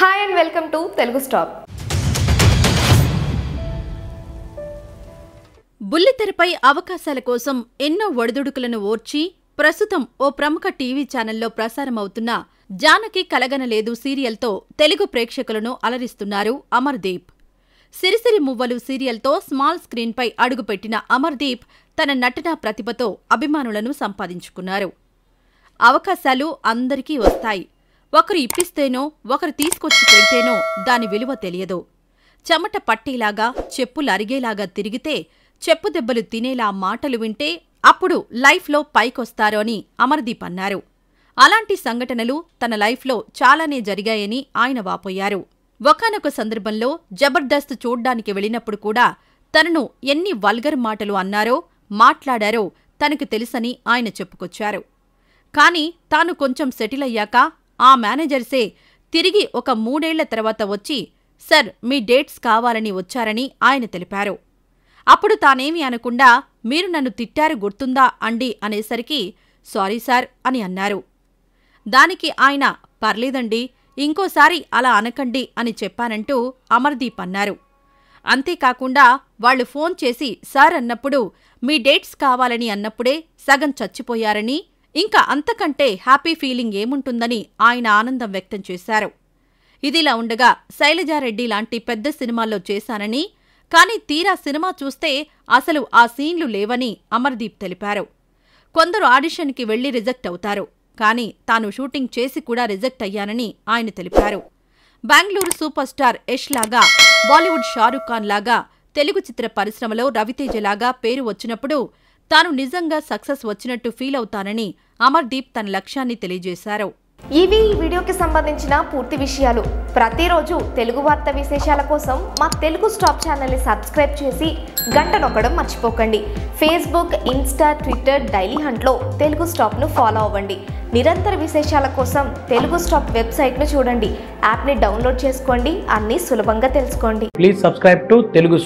Hi and welcome to Telugu stop బుల్లితెరపై అవకాశాల కోసం ఎన్నో ఒడిదుడుకులను ఓర్చి ప్రస్తుతం ఓ ప్రముఖ టీవీ ఛానల్లో ప్రసారమవుతున్న జానకి కలగనలేదు సీరియల్తో తెలుగు ప్రేక్షకులను అలరిస్తున్నారు అమర్దీప్. సిరిసిరి మువ్వలు సీరియల్తో స్మాల్ స్క్రీన్పై అడుగుపెట్టిన అమర్దీప్ తన నటనా ప్రతిభతో అభిమానులను సంపాదించుకున్నారు. అవకాశాలు అందరికీ వస్తాయి. ఒకరు ఇప్పిస్తేనో ఒకరు తీసుకొచ్చి పెడితేనో దాని విలువ తెలియదు. చెమట పట్టేలాగా చెప్పులు అరిగేలాగా తిరిగితే చెప్పు దెబ్బలు తినేలా మాటలు వింటే అప్పుడు లైఫ్లో పైకొస్తారు అని అమర్దీప్ అన్నారు. అలాంటి సంఘటనలు తన లైఫ్లో చాలానే జరిగాయని ఆయన వాపోయారు. ఒకానొక సందర్భంలో జబర్దస్త్ చూడ్డానికి వెళ్ళినప్పుడు కూడా తనను ఎన్ని వల్గర్ మాటలు అన్నారో మాట్లాడారో తనకు తెలుసని ఆయన చెప్పుకొచ్చారు. కానీ తాను కొంచెం సెటిల్ అయ్యాక ఆ మేనేజర్సే తిరిగి ఒక మూడేళ్ళ తర్వాత వచ్చి సర్ మీ డేట్స్ కావాలని వచ్చారని ఆయన తెలిపారు. అప్పుడు తానేమి అనకుండా మీరు నన్ను తిట్టారు గుర్తుందా అండి అనేసరికి సారీ సార్ అని అన్నారు. దానికి ఆయన పర్లేదండి ఇంకోసారి అలా అనకండి అని చెప్పానంటూ అమర్దీప్ అన్నారు. అంతేకాకుండా వాళ్ళు ఫోన్ చేసి సార్ అన్నప్పుడు మీ డేట్స్ కావాలని అన్నప్పుడే సగం చచ్చిపోయారని ఇంకా అంతకంటే హ్యాపీ ఫీలింగ్ ఏముంటుందని ఆయన ఆనందం వ్యక్తం చేశారు. ఇదిలా ఉండగా శైలజారెడ్డి లాంటి పెద్ద సినిమాల్లో చేశానని కానీ తీరా సినిమా చూస్తే అసలు ఆ సీన్లు లేవని అమర్దీప్ తెలిపారు. కొందరు ఆడిషన్కి వెళ్ళి రిజెక్ట్ అవుతారు కానీ తాను షూటింగ్ చేసి కూడా రిజెక్ట్ అయ్యానని ఆయన తెలిపారు. బెంగళూరు సూపర్ స్టార్ యష్ లాగా బాలీవుడ్ షారుఖ్ ఖాన్ లాగా తెలుగు చిత్ర పరిశ్రమలో రవితేజ లాగా పేరు వచ్చినప్పుడు తాను నిజంగా సక్సెస్ వచ్చినట్టు ఫీల్ అవుతానని అమర్దీప్ తన లక్ష్యాన్ని తెలియజేశారు. ఇవి ఈ వీడియోకి సంబంధించిన పూర్తి విషయాలు. ప్రతిరోజు తెలుగు వార్త విశేషాల కోసం మా తెలుగు స్టాప్ ఛానల్ని సబ్స్క్రైబ్ చేసి గంట నొక్కడం మర్చిపోకండి. ఫేస్బుక్ ఇన్స్టా ట్విట్టర్ డైలీ హంట్లో తెలుగు స్టాప్ను ఫాలో అవ్వండి. నిరంతర విశేషాల కోసం తెలుగు స్టాప్ వెబ్సైట్ను చూడండి. యాప్ని డౌన్లోడ్ చేసుకోండి. అన్నీ సులభంగా తెలుసుకోండి. Please subscribe to Telugu